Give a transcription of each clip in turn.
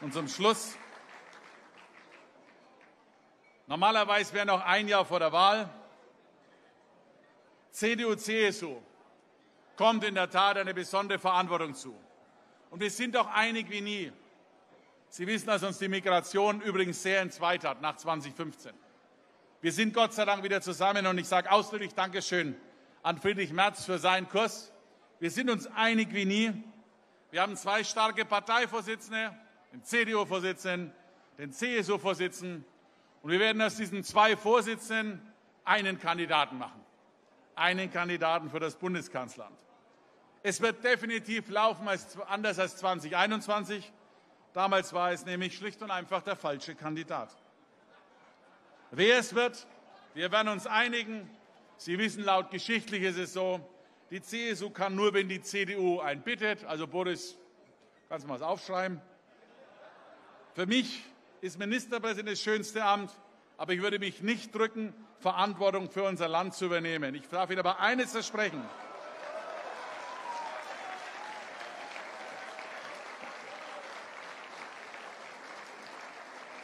Und zum Schluss, normalerweise wäre noch ein Jahr vor der Wahl. CDU, CSU kommt in der Tat eine besondere Verantwortung zu. Und wir sind doch einig wie nie. Sie wissen, dass uns die Migration übrigens sehr entzweit hat nach 2015. Wir sind Gott sei Dank wieder zusammen und ich sage ausdrücklich Dankeschön an Friedrich Merz für seinen Kurs. Wir sind uns einig wie nie. Wir haben zwei starke Parteivorsitzende, den CDU-Vorsitzenden, den CSU-Vorsitzenden. Und wir werden aus diesen zwei Vorsitzenden einen Kandidaten machen. Einen Kandidaten für das Bundeskanzleramt. Es wird definitiv laufen als, anders als 2021. Damals war es nämlich schlicht und einfach der falsche Kandidat. Wer es wird, wir werden uns einigen. Sie wissen, laut geschichtlich ist es so, die CSU kann nur, wenn die CDU einen bittet. Also Boris, kannst du mal was aufschreiben? Für mich ist Ministerpräsident das schönste Amt, aber ich würde mich nicht drücken, Verantwortung für unser Land zu übernehmen. Ich darf Ihnen aber eines versprechen.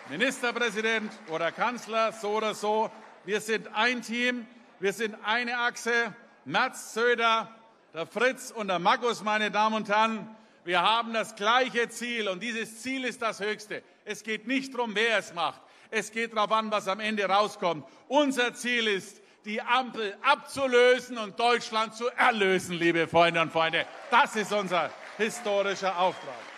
Ministerpräsident oder Kanzler, so oder so, wir sind ein Team, wir sind eine Achse. Merz, Söder, der Fritz und der Markus, meine Damen und Herren, wir haben das gleiche Ziel und dieses Ziel ist das höchste. Es geht nicht darum, wer es macht. Es geht darauf an, was am Ende rauskommt. Unser Ziel ist, die Ampel abzulösen und Deutschland zu erlösen, liebe Freunde und Freunde. Das ist unser historischer Auftrag.